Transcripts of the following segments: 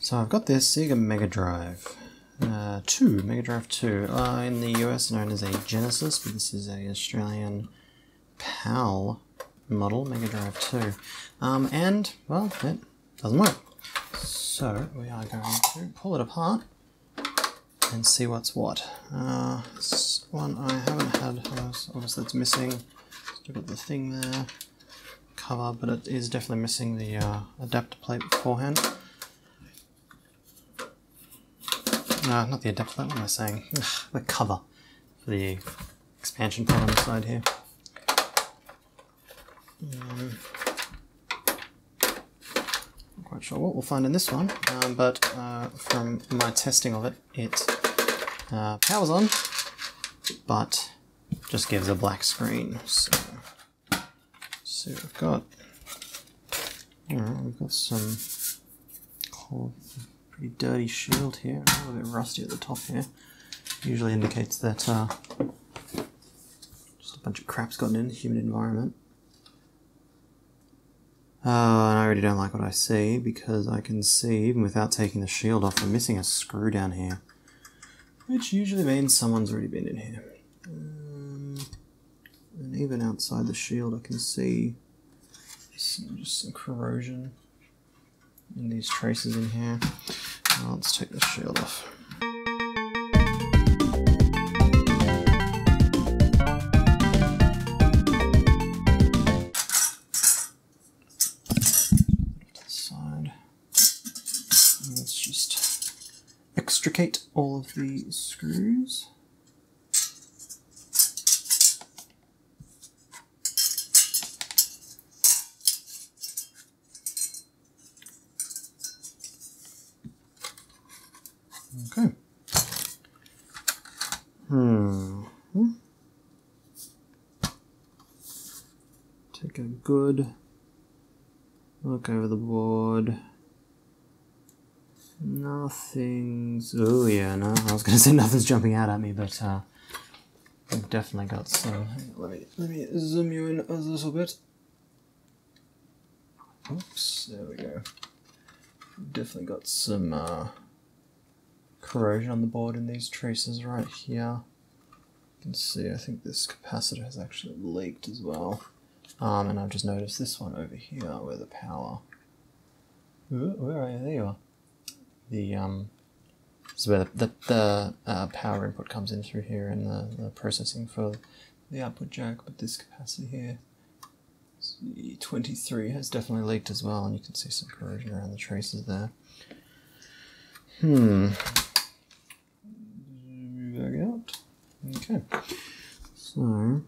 So I've got this Sega Mega Drive. Uh, 2, Mega Drive 2, uh, in the US known as a Genesis, but this is a Australian PAL model, Mega Drive 2. Um, and, well, it doesn't work. So we are going to pull it apart and see what's what. Uh, this one I haven't had, obviously it's missing, still got the thing there, cover, but it is definitely missing the uh, adapter plate beforehand. No, not the adapter plate, what am I saying? the cover for the expansion port on the side here. Um, not quite sure what we'll find in this one, um, but uh, from my testing of it, it uh, powers on, but just gives a black screen. So, what we've got. Alright, we've got some pretty dirty shield here, a little bit rusty at the top here. Usually indicates that uh, just a bunch of crap's gotten in the human environment. Uh, and I really don't like what I see because I can see, even without taking the shield off, I'm missing a screw down here. Which usually means someone's already been in here. Um, and even outside the shield I can see some, just some corrosion in these traces in here. Let's take the shield off. Let's just extricate all of the screws. Okay. Hmm. Take a good look over the board. Nothing's. Oh, yeah, no. I was to say nothing's jumping out at me, but uh, I've definitely got some. Let me, let me zoom you in a little bit. Oops, there we go. Definitely got some. Uh, corrosion on the board in these traces right here. You can see, I think this capacitor has actually leaked as well. Um, and I've just noticed this one over here where the power. Where are you? There you are. The um, this is where the, the, the uh, power input comes in through here and the, the processing for the output jack. But this capacitor here, 23, has definitely leaked as well, and you can see some corrosion around the traces there. Hmm Back out. Okay, so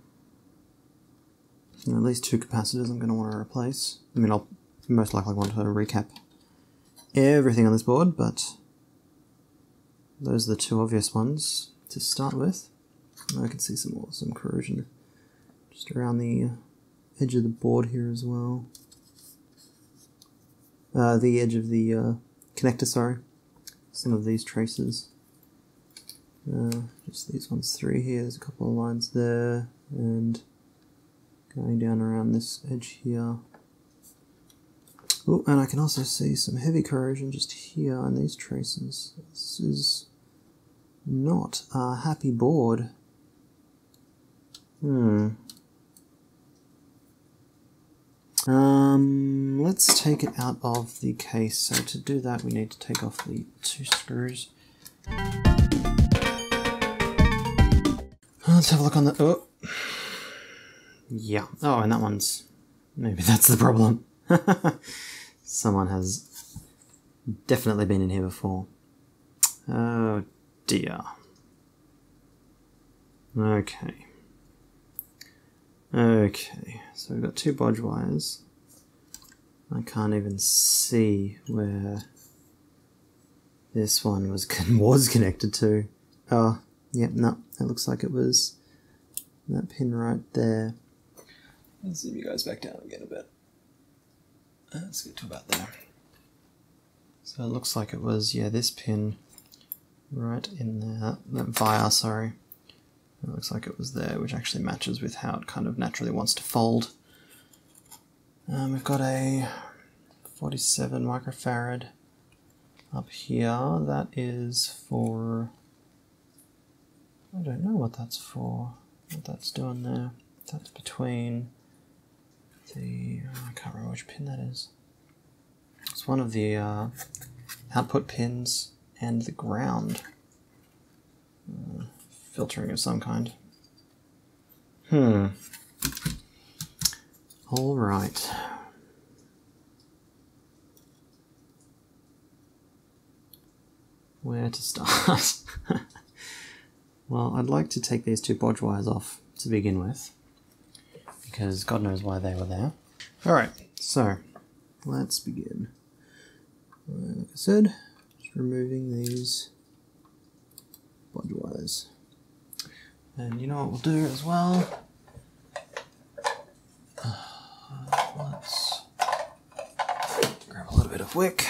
at least two capacitors I'm going to want to replace. I mean, I'll most likely want to recap everything on this board, but those are the two obvious ones to start with. I can see some some corrosion just around the edge of the board here as well. Uh, the edge of the uh, connector, sorry. Some of these traces. Uh, just these ones three here, there's a couple of lines there, and going down around this edge here. Oh, and I can also see some heavy corrosion just here on these traces. This is not a happy board. Hmm. Um, let's take it out of the case. So to do that, we need to take off the two screws. Let's have a look on the... Oh. Yeah. Oh, and that one's... Maybe that's the problem. Someone has definitely been in here before. Oh, dear. Okay. Okay, so we've got two bodge wires. I can't even see where this one was was connected to. Oh, Yep, no, it looks like it was that pin right there. Let's zoom you guys back down again a bit. Let's get to about there. So it looks like it was, yeah, this pin right in there, that via, sorry. It looks like it was there, which actually matches with how it kind of naturally wants to fold. Um, we've got a 47 microfarad up here, that is for. I don't know what that's for. What that's doing there. That's between the. oh, I can't remember which pin that is. It's one of the uh, output pins and the ground. Uh, filtering of some kind. Hmm. All right. Where to start? well, I'd like to take these two bodge wires off to begin with, because God knows why they were there. Alright, so let's begin. Like I said, just removing these bodge wires. And you know what we'll do as well? Uh, let's grab a little bit of wick.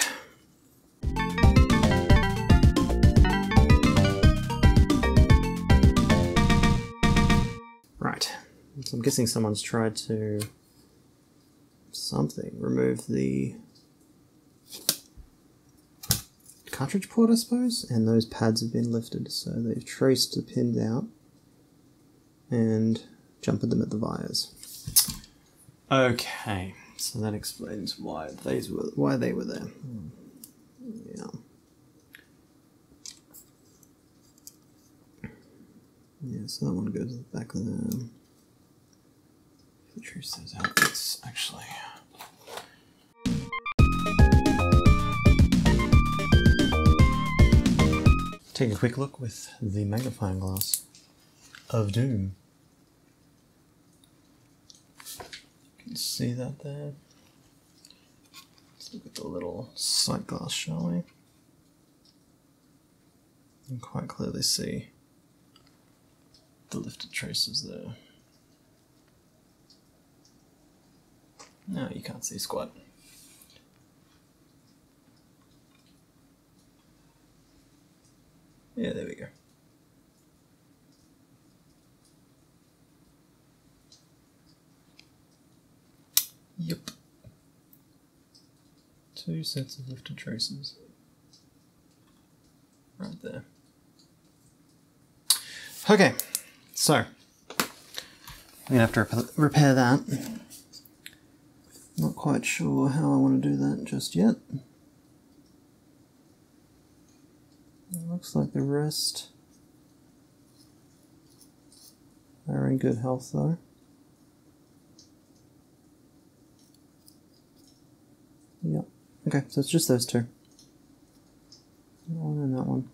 So I'm guessing someone's tried to something remove the cartridge port, I suppose, and those pads have been lifted, so they've traced the pins out and jumped them at the wires. Okay, so that explains why these were why they were there. Hmm. Yeah. Yeah, so that one goes back there. Trace those out, oh, it's actually. Take a quick look with the magnifying glass of doom. You can see that there. Let's look at the little sight glass, shall we? You can quite clearly see the lifted traces there. No, you can't see squat. Yeah, there we go. Yep. Two sets of lifted traces. Right there. Okay, so I'm gonna have to rep- repair that. Not quite sure how I want to do that just yet. It looks like the rest are in good health though. Yep. Okay, so it's just those two. That one and that one.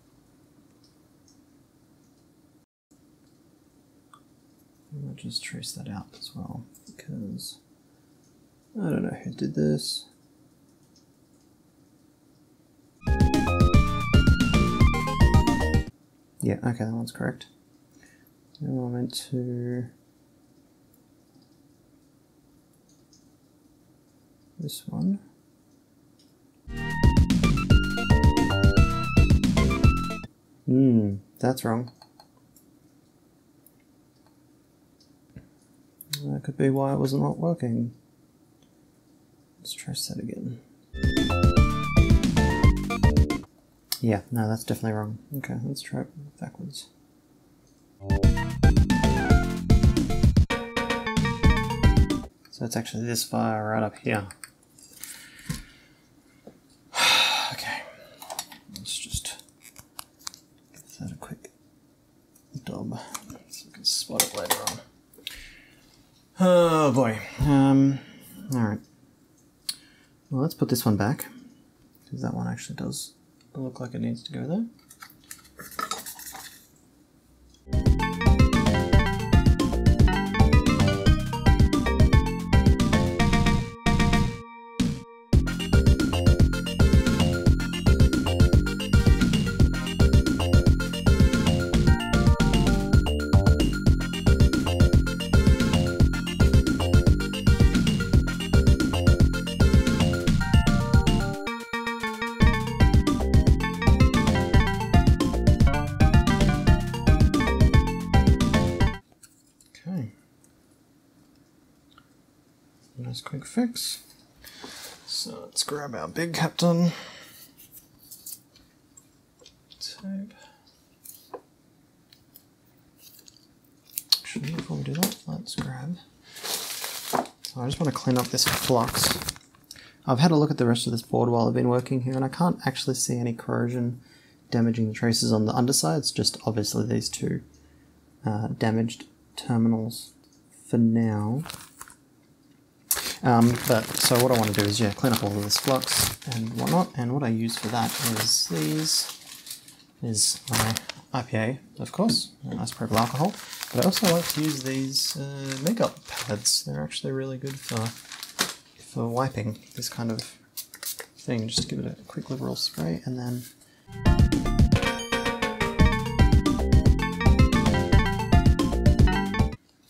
I'll just trace that out as well because I don't know who did this. Yeah, okay, that one's correct. Now I meant to this one. Hmm, that's wrong. That could be why it was not working. Let's try that again. Yeah, no, that's definitely wrong. Okay, let's try it backwards. So it's actually this far right up here. okay, let's just give that a quick dub so we can spot it later on. Oh boy. Um, alright. Well, let's put this one back because that one actually does look like it needs to go there. Fix. So let's grab our big Kapton. tape. Actually, before we do that, let's grab. So I just want to clean up this flux. I've had a look at the rest of this board while I've been working here, and I can't actually see any corrosion damaging the traces on the underside. It's just obviously these two uh, damaged terminals for now. Um, but so what I want to do is yeah, clean up all of this flux and whatnot. And what I use for that is these is my IPA, of course, isopropyl alcohol. But I also like to use these uh, makeup pads. They're actually really good for for wiping this kind of thing. Just give it a quick liberal spray and then.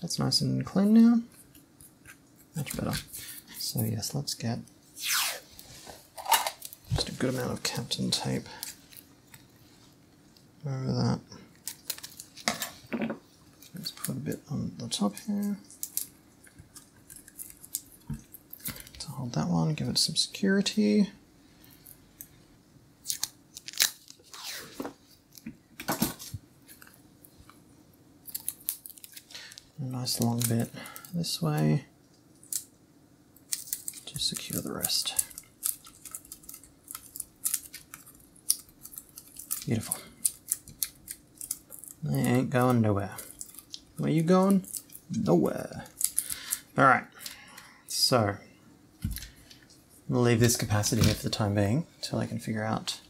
That's nice and clean now. Much better. So yes, let's get just a good amount of Kapton tape over that. Let's put a bit on the top here. To hold that one, give it some security. A nice long bit this way secure the rest. Beautiful. They ain't going nowhere. Where you going? Nowhere. Alright, so leave this capacity here for the time being until I can figure out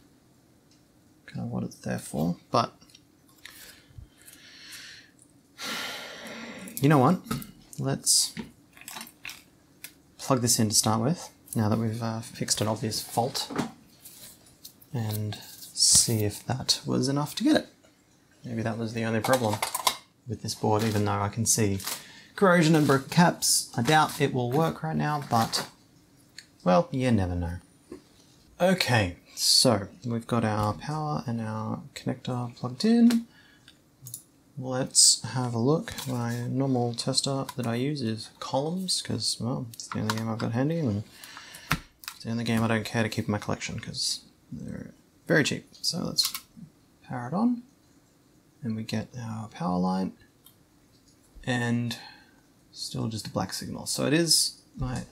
kind of what it's there for. But you know what? Let's plug this in to start with, now that we've uh, fixed an obvious fault, and see if that was enough to get it. Maybe that was the only problem with this board, even though I can see corrosion and broken caps. I doubt it will work right now, but, well, you never know. Okay, so we've got our power and our connector plugged in. Let's have a look. My normal tester that I use is Columns, because, well, it's the only game I've got handy, and it's the only game I don't care to keep in my collection, because they're very cheap. So let's power it on and we get our power line and still just a black signal. So it is, my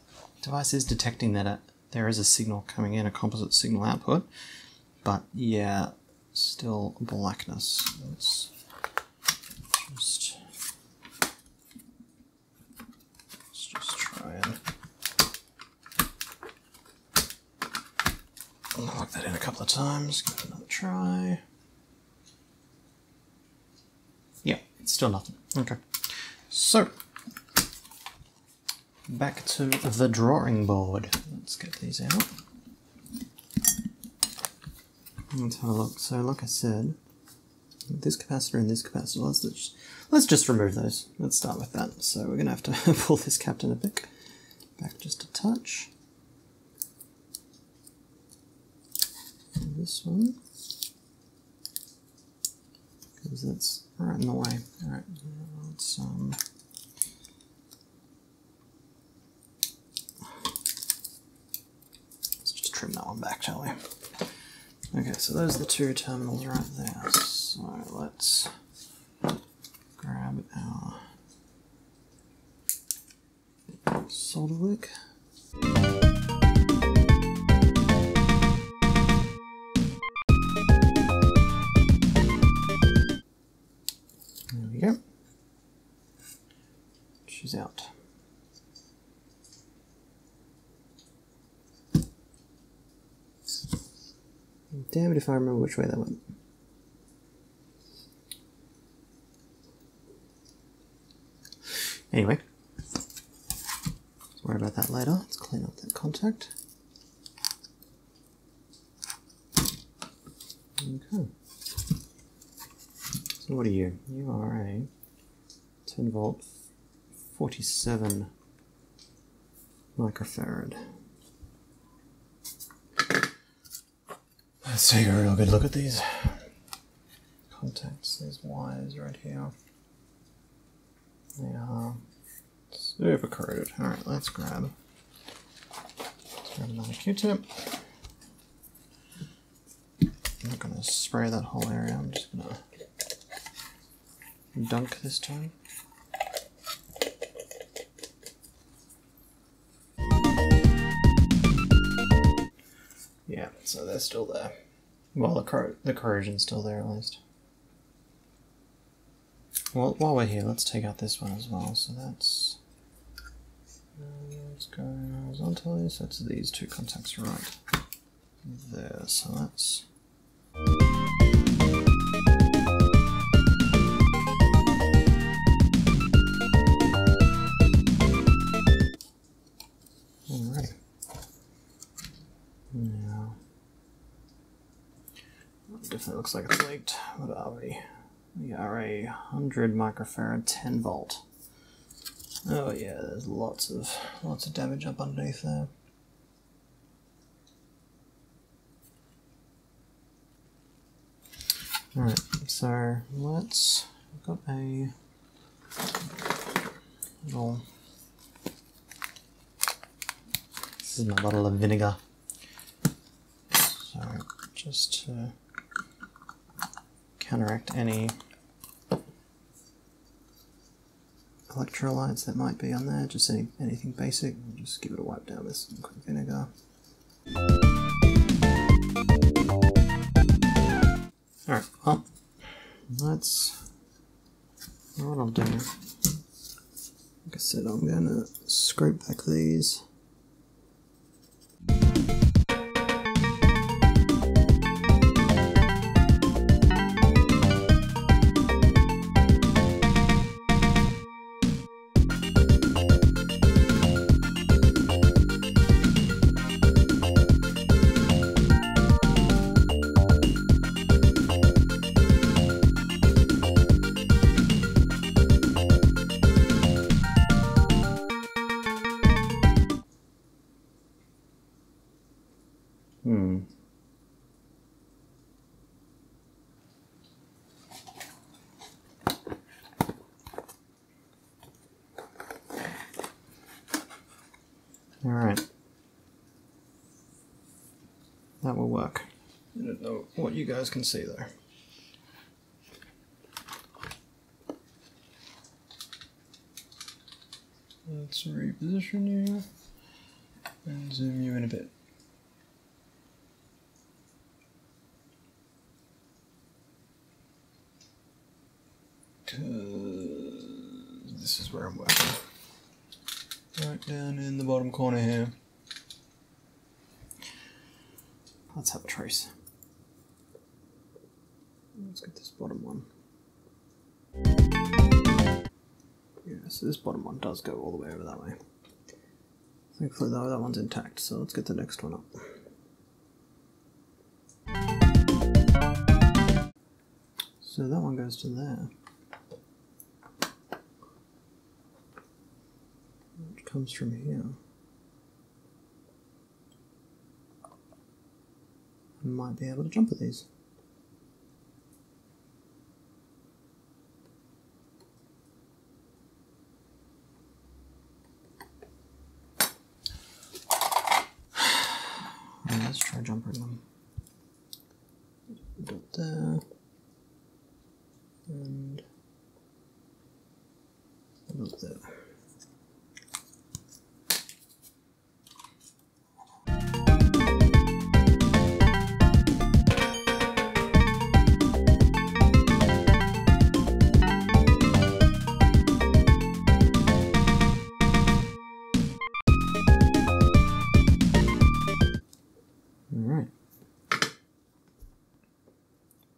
device is detecting that it, there is a signal coming in, a composite signal output, but yeah, still blackness. Let's just, let's just try and lock that in a couple of times, give it another try. Yeah, it's still nothing. Okay. So, back to the drawing board. Let's get these out. Let's have a look. So, like I said, this capacitor and this capacitor, let's just, let's just remove those. Let's start with that. So we're going to have to pull this Kapton a bit back just a touch. This one because that's right in the way. All right, let's um. Just trim that one back, shall we? Okay, so those are the two terminals right there. So let's grab our solder wick. Damn it if I remember which way that went. Anyway, worry about that later. Let's clean up that contact. Okay. So what are you? You are a 10 volt 47 microfarad. Let's take a real good look at these contacts, these wires right here. They are super corroded. Alright, let's grab, let's grab another Q-tip. I'm not gonna spray that whole area, I'm just gonna dunk this time. Yeah, so they're still there. Well, the, cor the corrosion's still there at least. Well, while we're here, let's take out this one as well. So that's... Let's go horizontally, so that's these two contacts right there. So that's... definitely looks like it's leaked. What are we? We are a 100 microfarad 10 volt. Oh yeah, there's lots of lots of damage up underneath there. Alright, so let's I've got a little this is my bottle of vinegar. So just to counteract any electrolytes that might be on there, just any, anything basic, we'll just give it a wipe down with some quick vinegar. Alright, well, let's, what I'll do, like I said, I'm going to scrape back these. All right. That will work. I don't know what you guys can see there. Let's reposition you and zoom you in a bit. this is where I'm working. Right down in the bottom corner here. Let's have a trace. Let's get this bottom one. Yeah, so this bottom one does go all the way over that way. Thankfully though, that one's intact, so let's get the next one up. So that one goes to there. Which comes from here. I might be able to jump with these.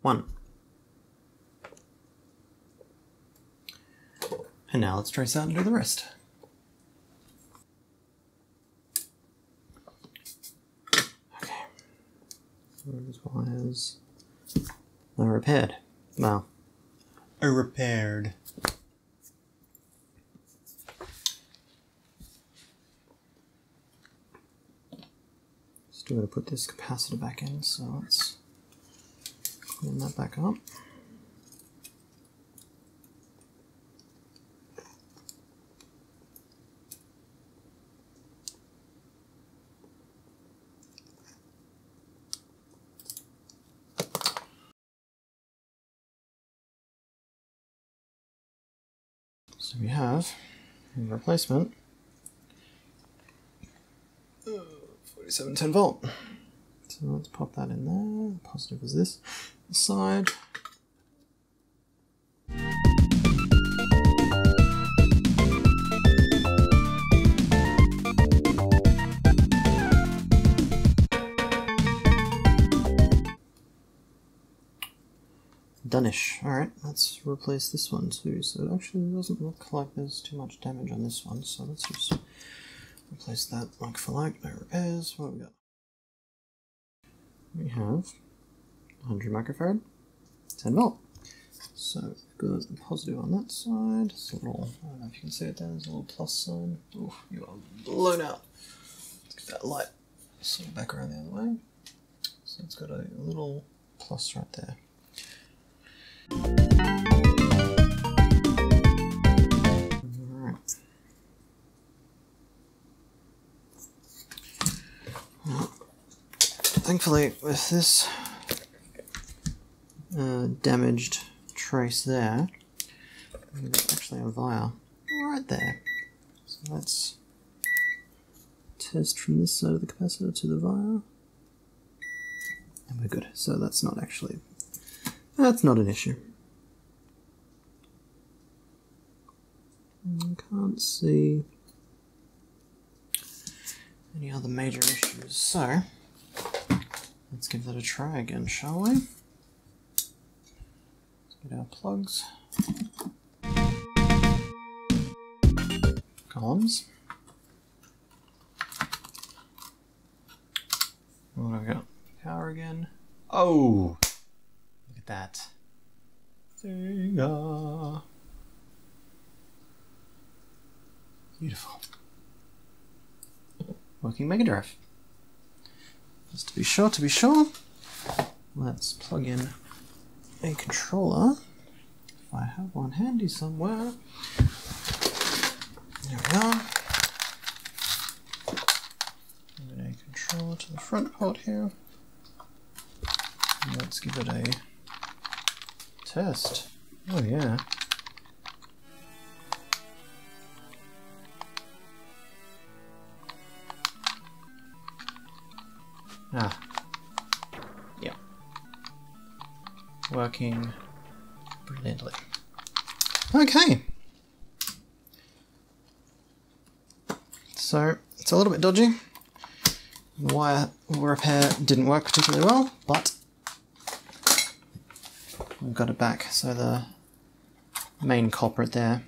1. And now let's trace out do the rest. Okay. Those wires are repaired. Well, are repaired. Just going to put this capacitor back in, so let's Clean that back up. So we have a replacement 4710 volt. So let's pop that in there. Positive is this side. Donish. Alright, let's replace this one too. So it actually doesn't look like there's too much damage on this one. So let's just replace that like for like, no repairs. What have we got? We have 100 microfarad, 10 volt. So good and positive on that side. It's a little, I don't know if you can see it there, there's a little plus sign. Oh, you are blown out. Let's get that light sort of back around the other way. So it's got a little plus right there. Alright. Well, thankfully, with this damaged trace there, actually a wire right there. So let's test from this side of the capacitor to the wire. And we're good. So that's not actually that's not an issue. I can't see any other major issues, so let's give that a try again, shall we? Get our plugs. Columns. What have we got? Power again. Oh! Look at that. Sega. Beautiful. Working Mega Drive. Just to be sure, to be sure, let's plug in a controller. If I have one handy somewhere. There we are. a controller to the front port here. Let's give it a test. Oh yeah. Ah. Working brilliantly. Okay. So, it's a little bit dodgy. The wire repair didn't work particularly well, but we've got it back. So the main culprit there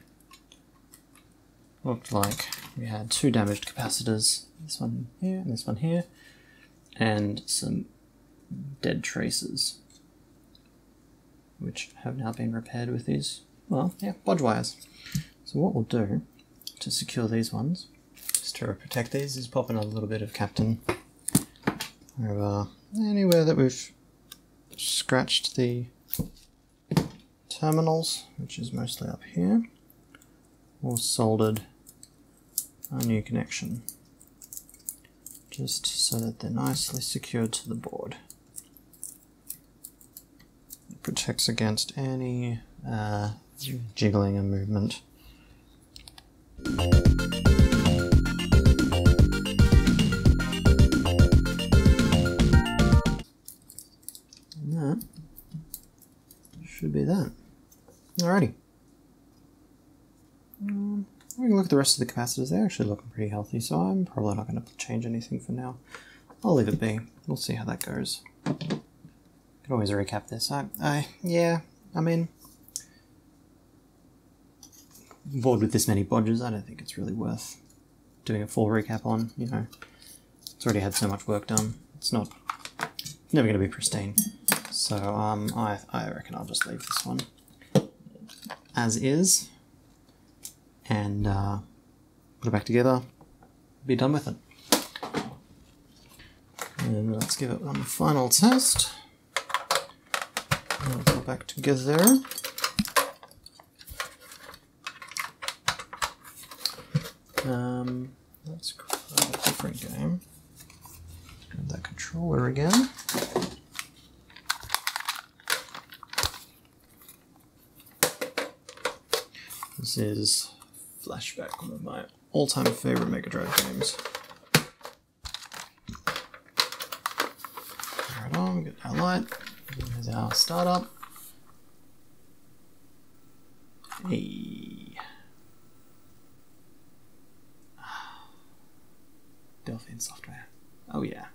looked like we had two damaged capacitors, this one here and this one here, and some dead traces, which have now been repaired with these, well, yeah, bodge wires. So what we'll do to secure these ones, just to protect these, is pop in a little bit of Kapton over anywhere that we've scratched the terminals, which is mostly up here, or soldered a new connection, just so that they're nicely secured to the board. Protects against any uh, jiggling and movement. And that should be that. Alrighty. Um, we can look at the rest of the capacitors. They're actually looking pretty healthy, so I'm probably not going to change anything for now. I'll leave it be. We'll see how that goes. Could always recap this. I, I, yeah, I mean, board with this many bodges, I don't think it's really worth doing a full recap on. You know, it's already had so much work done. It's not, never going to be pristine. So, um, I, I reckon I'll just leave this one as is and uh, put it back together, be done with it. And let's give it one final test. And go back together. Um, let's grab a different game. Grab that controller again. This is Flashback, one of my all-time favorite Mega Drive games. It on, get our light. Here's our startup. Hey. Delphine software. Oh yeah.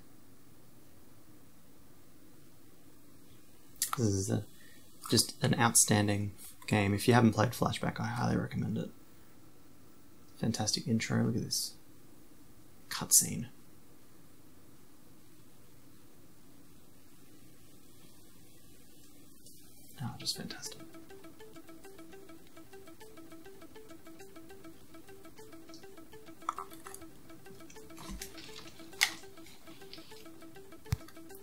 This is a, just an outstanding game. If you haven't played Flashback, I highly recommend it. Fantastic intro. Look at this cutscene. Just fantastic.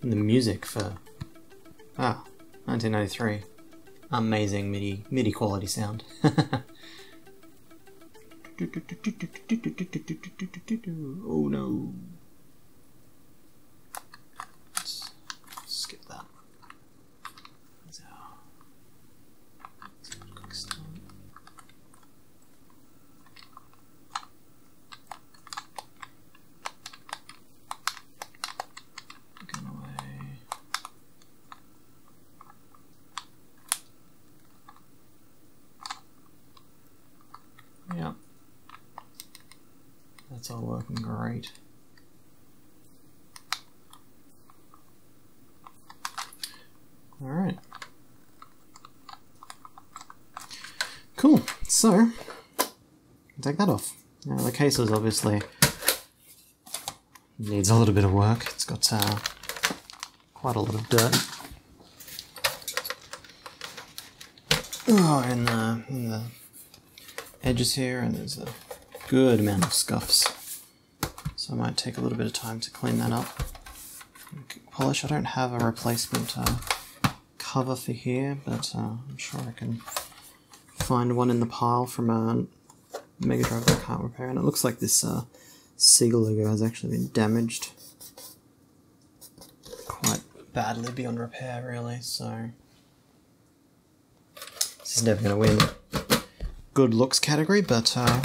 And the music for ah 1993 amazing MIDI MIDI quality sound. oh no. Let's skip that. So, quick start. Going away. Yeah. That's all working great. Alright. Cool. So, take that off. Now the case is obviously needs a little bit of work. It's got uh, quite a lot of dirt. Oh, in the, in the edges here, and there's a good amount of scuffs. So I might take a little bit of time to clean that up. Polish, I don't have a replacement uh, cover for here, but uh, I'm sure I can find one in the pile from a Mega Drive I can't repair. And it looks like this uh, Sega logo has actually been damaged quite badly beyond repair, really, so this is never going to win good looks category, but uh,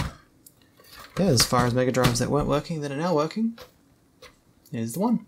yeah, as far as Mega Drives that weren't working that are now working, here's the one.